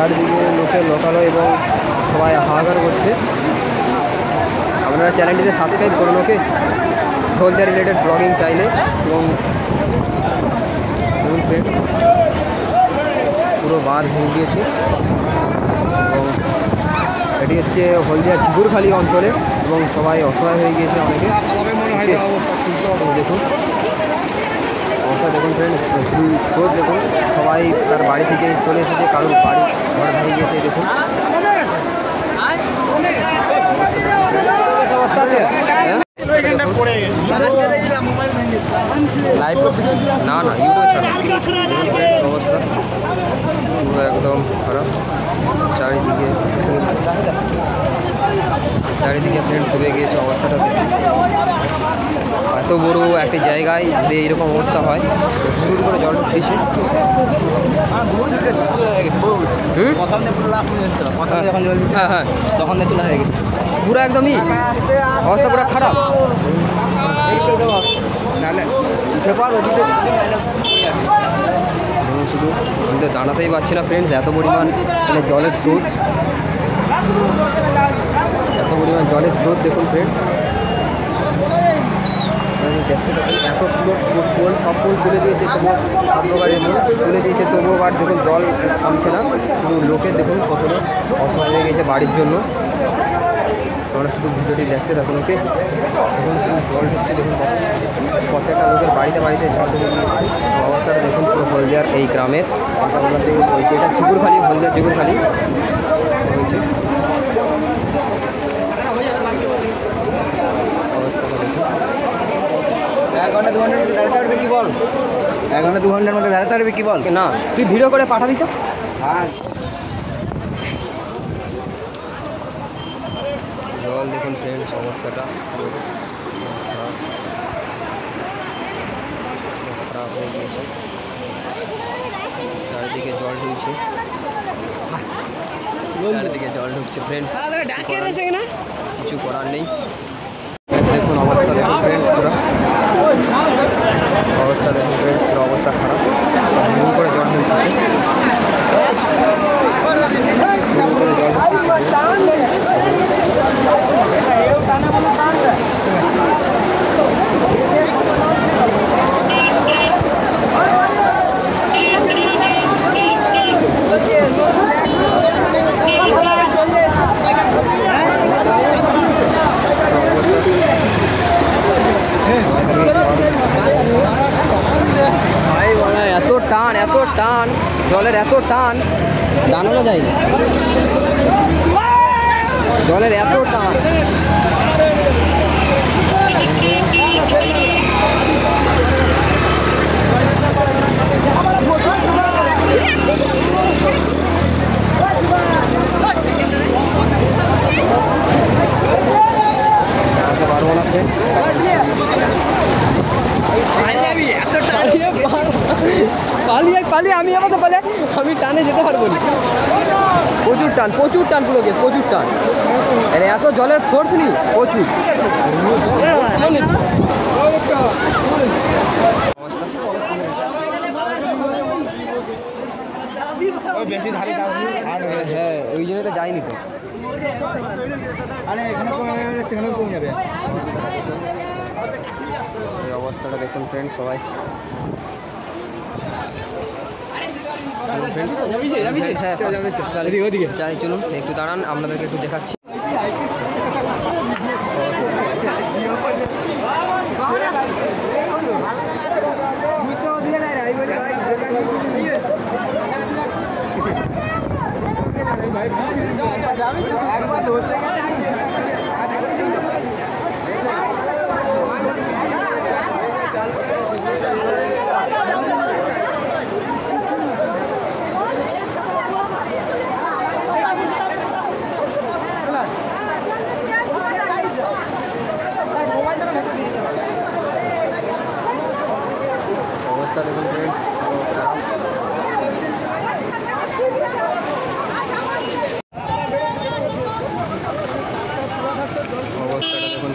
চারদিকে লোকে লোকালয় এবং সবাই হাহাকার করছে। আপনারা চ্যানেলটিতে সাবস্ক্রাইব করুন ওকে? হলদিয়া রিলেটেড ব্লগিং চাইলে এবং পুরো বাঁধ ভেঙে দিয়েছে। এবং এটি হচ্ছে হলদিয়া ঝিগুরখালি অঞ্চলে এবং সবাই অসহায় হয়ে গিয়েছে অনেকে। দেখুন। অবস্থা দেখুন ফ্রেন্ড শুধু স্রোত দেখুন। সবাই তার বাড়ি থেকে চলে এসেছে কারোর বাড়ি ঘর ভেঙে গিয়েছে দেখুন। হ্যাঁ? লাইভ না না ইউটিউবে ছাড়া। দেখুন friend অবস্থা পুরো একদম খারাপ। চারিদিকে চারিদিকে ফ্রেন্ড ডুবে গিয়েছে অবস্থাটা দেখুন। এত বড় একটি জায়গায় যে এইরকম অবস্থা হয়। হুড় করে জল ঢুকতেছে? হ্যাঁ তখন হয়ে। গেছে পুরো একদমই? অবস্থা পুরো খারাপ? শুধু আমি তো দাঁড়াতেই পারছি না ফ্রেন্ডস এত পরিমাণ মানে জলের স্রোত। এত পরিমাণ জলের স্রোত, দেখুন ফ্রেন্ড দেখতে থাকুন এত পুরো পোল সব পোল তুলে দিয়েছে প্রকারের পোল তুলে দিয়েছে তবুও আর দেখুন জল থামছে না শুধু লোকের দেখুন কতটা অসহায় হয়ে গেছে বাড়ির জন্য আমরা শুধু ভিডিওটি দেখতে থাকুন ওকে দেখুন শুধু জল ঢুকছে দেখুন প্রত্যেকটা লোকের বাড়িতে বাড়িতে জল ঢুকে অবস্থাটা দেখুন পুরো হলদিয়ার এই গ্রামের থেকে ওই এটা চিগুরখালি হলদিয়ার চিগুরখালি হয়েছে অবস্থাটা দেখুন এক ঘণ্টা দু ঘণ্টার মধ্যে দাঁড়াতে পারবে কি বল? এক ঘণ্টা দু ঘণ্টার মধ্যে দাঁড়াতে পারবে কি বল? না। তুই ভিডিও করে পাঠাবি তো হ্যাঁ। জল দেখুন খারাপ হয়ে গিয়েছে চারিদিকে জল ঢুকছে। চারিদিকে জল ঢুকছে। ফ্রেন্ডস কিছু করার নেই দেখুন অবস্থা দেখুন ফ্রেন্ডস পুরো অবস্থা দেখুন ফ্রেন্ডস পুরো অবস্থা খারাপ হুম করে জল ঢুকছে হুম করে জল ঢুকছে ভাই বলা এত টান জলের এত টান দাঁড়ানো যায় জলের এত টান পারব না friends। পালিয়ে আমি আমাকে পালে আমি টানে যেতে পারব না। প্রচুর টান প্রচুর টান পুরো গেছে প্রচুর টান। আরে এত জলের ফোর্স নি প্রচুর। বেশি ধারে হ্যাঁ ওই জন্য তো যাইনি তো। আরে এখানে কমে সেখানে কমে যাবে। এই অবস্থাটা দেখুন ফ্রেন্ড সবাই। হ্যাঁ, চলুন একটু দাঁড়ান আপনাদেরকে একটু দেখাচ্ছি অবস্থা দেখুন ফ্রেন্ডস দেখুন